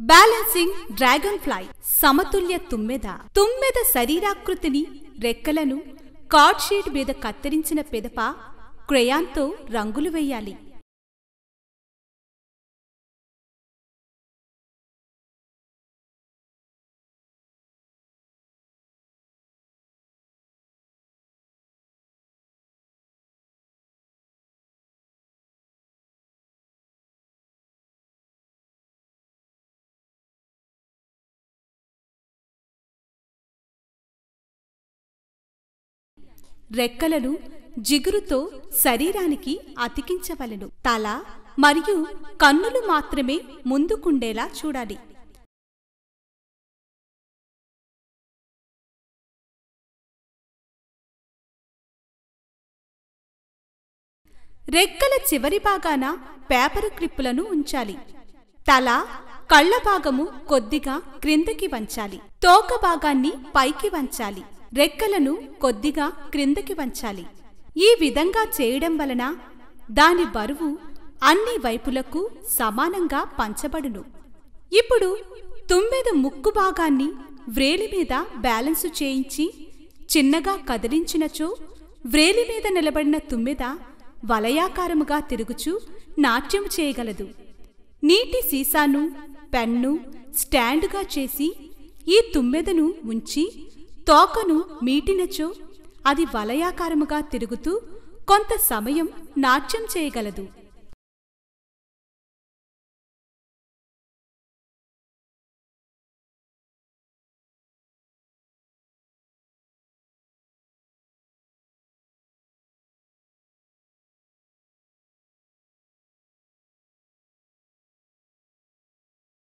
Balancing dragon fly సమతుల్య తుమ్మెద. తుమ్మెద శరీరాకృతిని రెక్కలను కార్డ్ షీట్ మీద కత్తిరించిన పిదప క్రయాన్తో రంగులు వేయాలి. రెక్కలను జిగురుతో శరీరానికి అతికించవలెను. తల మరియు కన్నులు మాత్రమే ముందుకుండేలా చూడాలి. రెక్కల చివరి భాగాన పేపరు క్లిప్పులను ఉంచాలి. తల కళ్ళ భాగము కొద్దిగా క్రిందకి వంచాలి. తోక భాగాన్ని పైకి వంచాలి. రెక్కలను కొద్దిగా క్రిందకి వంచాలి. ఈ విధంగా చేయడం వలన దాని బరువు అన్ని వైపులకు సమానంగా పంచబడును. ఇప్పుడు తుమ్మెద ముక్కు భాగాన్ని వ్రేలి మీద బ్యాలెన్సు చేయించి చిన్నగా కదిలించినచో వ్రేలి మీద నిలబడిన తుమ్మెద వలయాకారముగా తిరుగుచూ నాట్యం చేయగలదు. నీటి సీసాను పెన్ను స్టాండుగా చేసి ఈ తుమ్మెదను ఉంచి తోకను మీటినచో అది వలయాకారముగా తిరుగుతూ కొంత సమయం నాట్యం చేయగలదు.